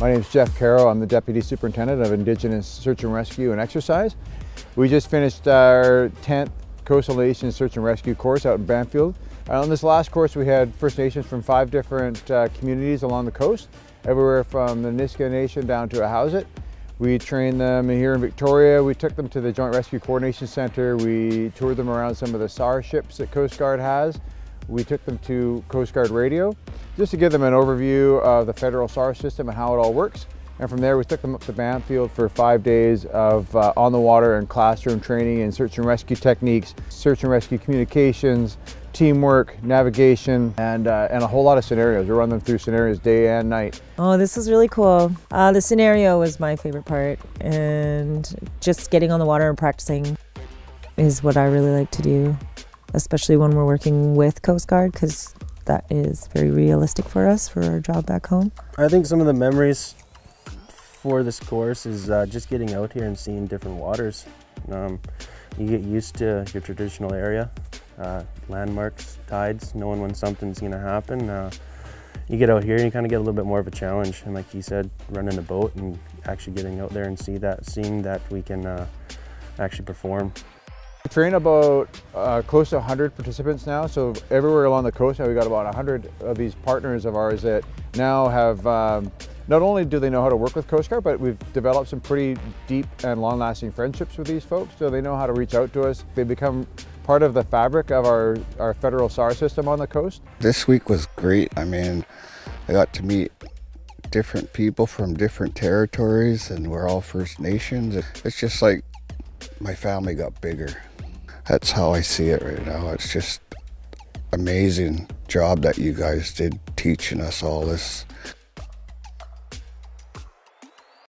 My name is Jeff Carroll. I'm the Deputy Superintendent of Indigenous Search and Rescue and Exercise. We just finished our 10th Coastal Nations Search and Rescue course out in Bamfield. Uh, on this last course we had First Nations from five different uh, communities along the coast, everywhere from the Nisga'a Nation down to Ahousaht. We trained them here in Victoria. We took them to the Joint Rescue Coordination Center. We toured them around some of the SAR ships that Coast Guard has. We took them to Coast Guard Radio just to give them an overview of the federal SAR system and how it all works. And from there, we took them up to Bamfield for five days of uh, on the water and classroom training in search and rescue techniques, search and rescue communications, teamwork, navigation, and, uh, and a whole lot of scenarios. We run them through scenarios day and night. Oh, this was really cool. Uh, the scenario was my favorite part, and just getting on the water and practicing is what I really like to do, especially when we're working with Coast Guard, because that is very realistic for us for our job back home. I think some of the memories for this course is uh, just getting out here and seeing different waters. Um, you get used to your traditional area, uh, landmarks, tides, knowing when something's going to happen. Uh, you get out here and you kind of get a little bit more of a challenge. And like you said, running a boat and actually getting out there and see that, seeing that we can uh, actually perform. We train about uh, close to 100 participants now, so everywhere along the coast now we've got about 100 of these partners of ours that now have, um, not only do they know how to work with Coast Guard, but we've developed some pretty deep and long-lasting friendships with these folks, so they know how to reach out to us. They become part of the fabric of our, our federal SAR system on the coast. This week was great. I mean, I got to meet different people from different territories and we're all First Nations. It's just like my family got bigger. That's how I see it right now. It's just amazing job that you guys did teaching us all this.